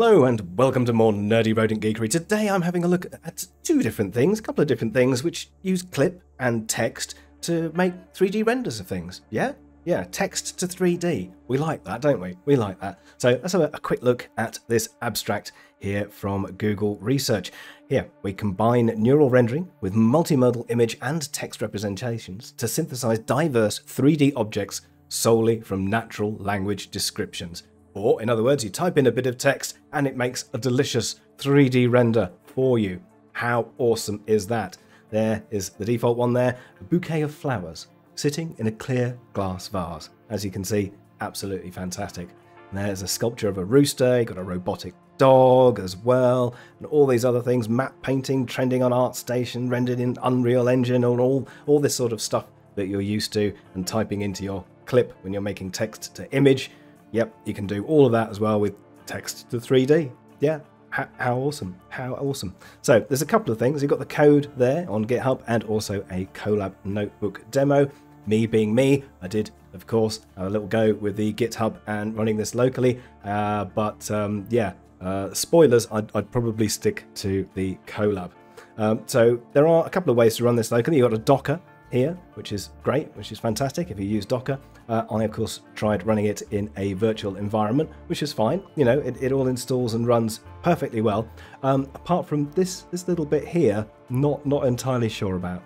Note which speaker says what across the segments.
Speaker 1: Hello and welcome to more Nerdy Rodent Geekery. Today I'm having a look at two different things, a couple of different things which use clip and text to make 3D renders of things. Yeah? Yeah, text to 3D. We like that, don't we? We like that. So let's have a, quick look at this abstract here from Google Research. Here, we combine neural rendering with multimodal image and text representations to synthesize diverse 3D objects solely from natural language descriptions. Or, in other words, you type in a bit of text and it makes a delicious 3D render for you. How awesome is that? There is the default one there, a bouquet of flowers sitting in a clear glass vase. As you can see, absolutely fantastic. And there's a sculpture of a rooster, you got a robotic dog as well, and all these other things, map painting trending on ArtStation, rendered in Unreal Engine, and all, all this sort of stuff that you're used to and typing into your clip when you're making text to image. Yep, you can do all of that as well with text to 3D. Yeah, how, how, awesome, how awesome. So there's a couple of things. You've got the code there on GitHub and also a Colab notebook demo. Me being me, I did, of course, a little go with the GitHub and running this locally. Uh, but um, yeah, uh, spoilers, I'd, I'd, probably stick to the Colab. Um, so there are a couple of ways to run this locally. You've got a Docker here, which is great, which is fantastic if you use Docker. Uh, I, of course, tried running it in a virtual environment, which is fine. You know, it, it all installs and runs perfectly well. Um, apart from this, this little bit here, not not entirely sure about.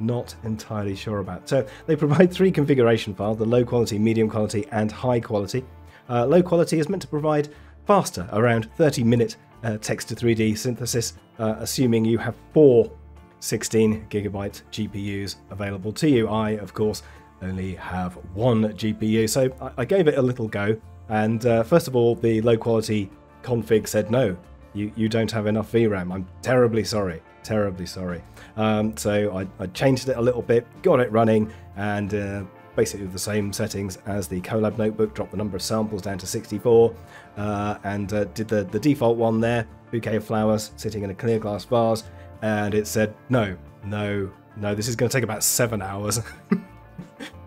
Speaker 1: Not entirely sure about. So they provide three configuration files: the low quality, medium quality, and high quality. Uh, low quality is meant to provide faster, around 30 minute uh, text to 3D synthesis, uh, assuming you have four 16 gigabyte GPUs available to you. I, of course, only have one GPU. So I, gave it a little go. And uh, first of all, the low quality config said no, you, you don't have enough VRAM. I'm terribly sorry, terribly sorry. Um, so I, I, changed it a little bit, got it running, and uh, basically the same settings as the Colab notebook, dropped the number of samples down to 64, uh, and uh, did the, the default one there, bouquet of flowers sitting in a clear glass vase, and it said no, no, no, this is going to take about seven hours.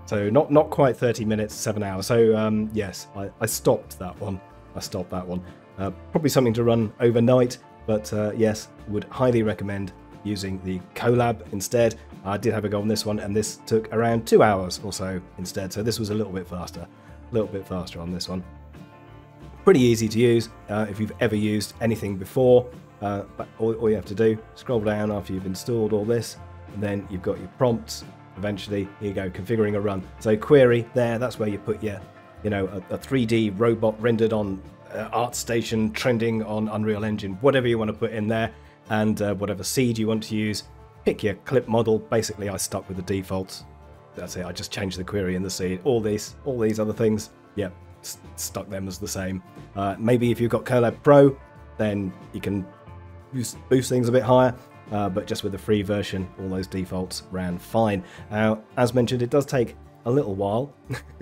Speaker 1: So not not quite 30 minutes, seven hours. So um, yes, I, I, stopped that one. I stopped that one. Uh, probably something to run overnight, but uh, yes, would highly recommend using the Colab instead. I did have a go on this one, and this took around two hours or so instead. So this was a little bit faster, a little bit faster on this one. Pretty easy to use uh, if you've ever used anything before. Uh, but all, all you have to do, scroll down after you've installed all this, and then you've got your prompts eventually. Here you go, configuring a run. So query there, that's where you put your, you know, a, a 3D robot rendered on uh, ArtStation, trending on Unreal Engine, whatever you want to put in there, and uh, whatever seed you want to use. Pick your clip model. Basically, I stuck with the defaults. That's it. I just changed the query in the seed. All these, all these other things, yeah, stuck them as the same. Uh, maybe if you've got Colab Pro, then you can boost, things a bit higher uh, but just with the free version, all those defaults ran fine. Now, as mentioned, it does take a little while,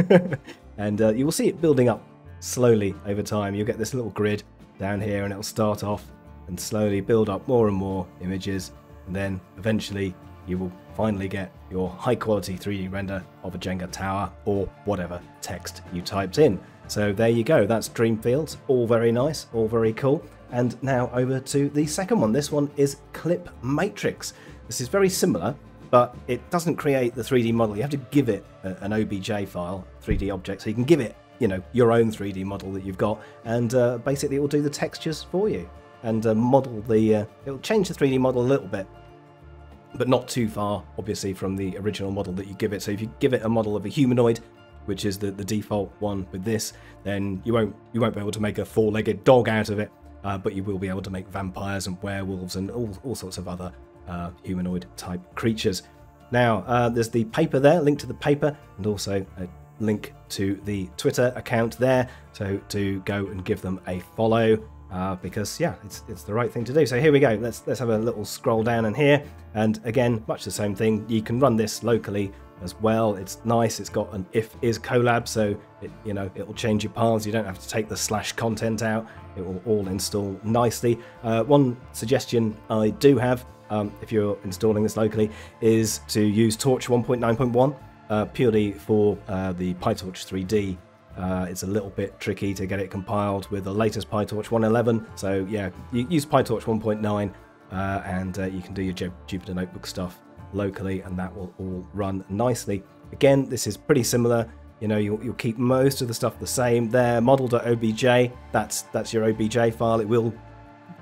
Speaker 1: and uh, you will see it building up slowly over time. You'll get this little grid down here, and it'll start off and slowly build up more and more images, and then eventually you will finally get your high quality 3D render of a Jenga tower or whatever text you typed in. So there you go, that's Dreamfields, all very nice, all very cool. And now over to the second one. This one is Clip Matrix. This is very similar, but it doesn't create the 3D model. You have to give it an OBJ file, 3D object, so you can give it, you know, your own 3D model that you've got, and uh, basically it will do the textures for you and uh, model the. Uh, it will change the 3D model a little bit, but not too far, obviously, from the original model that you give it. So if you give it a model of a humanoid, which is the, the default one with this, then you won't you won't be able to make a four-legged dog out of it uh, but you will be able to make vampires and werewolves and all, all sorts of other uh, humanoid type creatures. Now, uh, there's the paper there, link to the paper, and also a link to the Twitter account there. So to go and give them a follow. Uh, because yeah, it's it's the right thing to do. So here we go. Let's let's have a little scroll down in here, and again, much the same thing. You can run this locally as well. It's nice. It's got an if is Colab, so it you know it'll change your paths. You don't have to take the slash content out it will all install nicely. Uh, one suggestion I do have, um, if you're installing this locally, is to use Torch 1.9.1 uh, purely for uh, the PyTorch 3D Uh, it's a little bit tricky to get it compiled with the latest PyTorch 1.11. So yeah, use PyTorch 1.9 uh, and uh, you can do your Jupyter Notebook stuff locally and that will all run nicely. Again, this is pretty similar. You know, you'll, you'll keep most of the stuff the same there. Model.obj, that's, that's your OBJ file. It will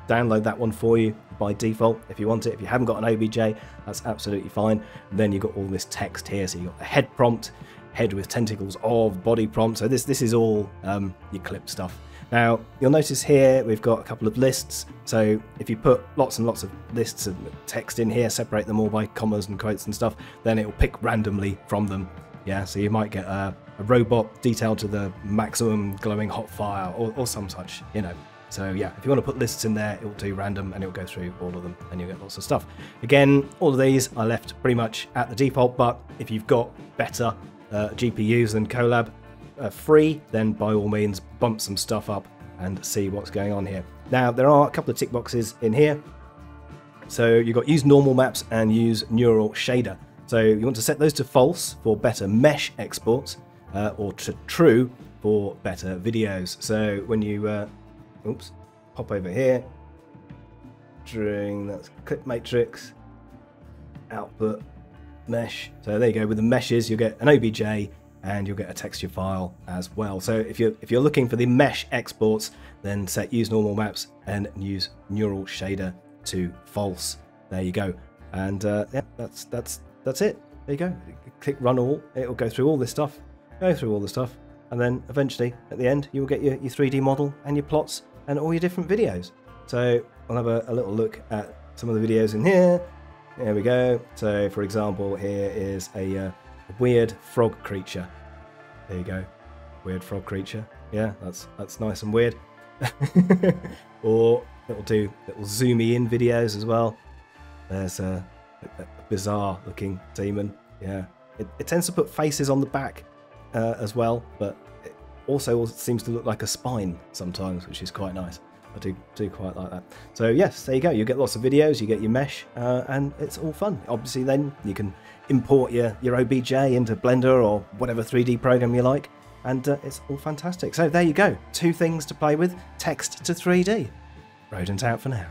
Speaker 1: download that one for you by default if you want it. If you haven't got an OBJ, that's absolutely fine. And then you've got all this text here. So you've got the head prompt, head with tentacles of body prompt. So this this is all um, your clip stuff. Now you'll notice here we've got a couple of lists. So if you put lots and lots of lists of text in here, separate them all by commas and quotes and stuff, then it will pick randomly from them. Yeah, so you might get a, a robot detailed to the maximum glowing hot fire or, or some such, you know. So yeah, if you want to put lists in there, it will do random and it will go through all of them and you'll get lots of stuff. Again, all of these are left pretty much at the default, but if you've got better uh, GPUs than Colab uh, free, then by all means bump some stuff up and see what's going on here. Now, there are a couple of tick boxes in here. So you've got use normal maps and use neural shader. So you want to set those to false for better mesh exports uh, or to true for better videos. So when you, uh, oops, pop over here, during that's clip matrix, output, mesh. So there you go. With the meshes, you'll get an OBJ and you'll get a texture file as well. So if you're if you're looking for the mesh exports, then set use normal maps and use neural shader to false. There you go. And uh, yeah, that's that's that's it. There you go. Click run all. It'll go through all this stuff, go through all the stuff, and then eventually at the end you'll get your, your 3D model and your plots and all your different videos. So I'll have a, a little look at some of the videos in here. There we go. So, for example, here is a, uh, weird frog creature. There you go. Weird frog creature. Yeah, that's that's nice and weird. or it'll do little zoomy in videos as well. There's a, a, bizarre looking demon. Yeah, it, it, tends to put faces on the back uh, as well, but it also seems to look like a spine sometimes, which is quite nice. I do do quite like that. So yes, there you go. You get lots of videos, you get your mesh, uh, and it's all fun. Obviously, then you can import your your OBJ into Blender or whatever 3D program you like, and uh, it's all fantastic. So there you go. Two things to play with: text to 3D. Rodent out for now.